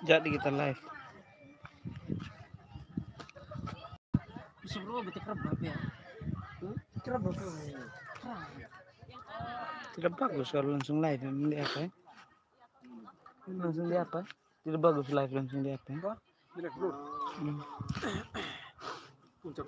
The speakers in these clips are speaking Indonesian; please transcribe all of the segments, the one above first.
Jadi kita live. Sebelum betul ya. Tidak bagus kalau langsung live. Ini apa ya? Langsung di apa? Tidak bagus live langsung di apa? ya? Hmm. Puncak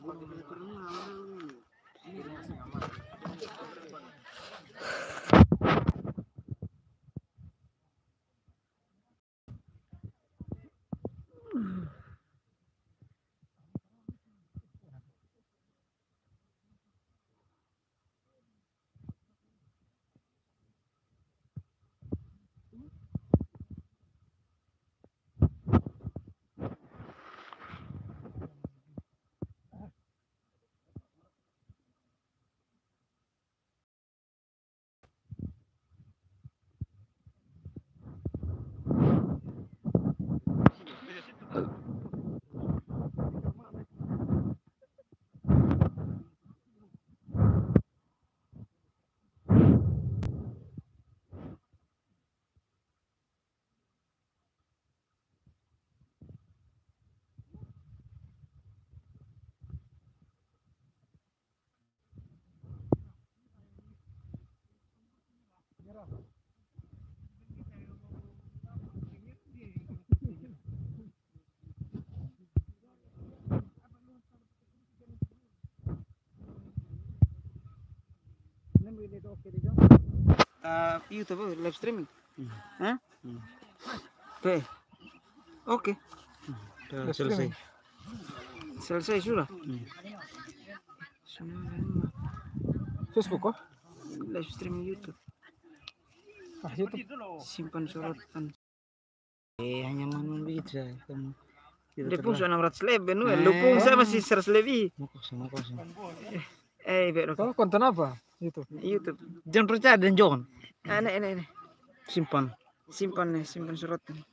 Uh, YouTube live streaming. Oke. Oke. Sudah Live selesai. streaming. Selesai sudah. Facebook kok? Live streaming YouTube. Ah, YouTube. Simpan sorotan. Eh, hanya manual begitu saja. Kamu Iya, Dia pun sudah 600 lebih nu. Lupung saya Eh. masih 100 lebih. Mau kosong, mau kosong. Eh, Bek Kalau konten apa? YouTube. YouTube. Jangan percaya dan jangan. Ini, ini, ini. Simpan. Simpan nih, simpan surat nih.